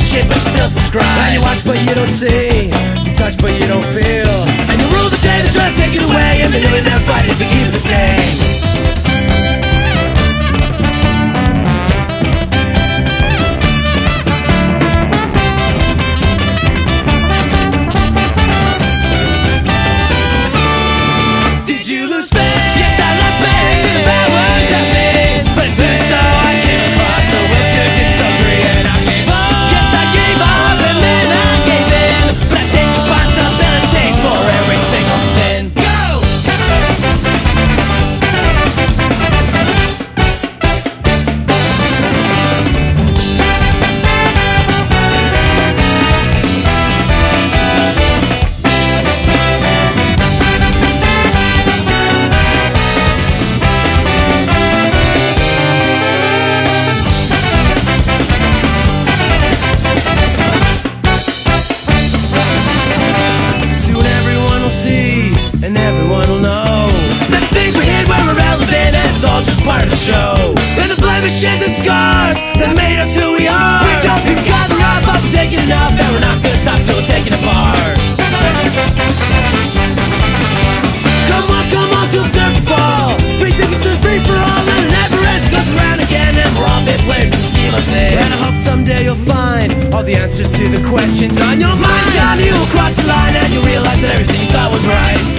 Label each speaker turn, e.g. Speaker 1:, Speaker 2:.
Speaker 1: still subscribe.
Speaker 2: And you watch but you don't see, you touch but you don't feel.
Speaker 1: And you rule the day, they try to take it away, and the million never fight is to keep the same. And
Speaker 2: everyone will know.
Speaker 1: That the things we hid were irrelevant, and it's all just part of the show. And the blemishes and scars that made us who we are. We don't the right, but we're taking enough, and we're not gonna stop till it's taken apart. Come on, come on observe the fall. Free tickets to free for all, and it never ends. Goes around again, and we're all big players in the scheme of things.
Speaker 2: And I hope someday you'll find all the answers to the questions on your mind.
Speaker 1: Time you will cross the line, and you'll realize that everything you thought was right.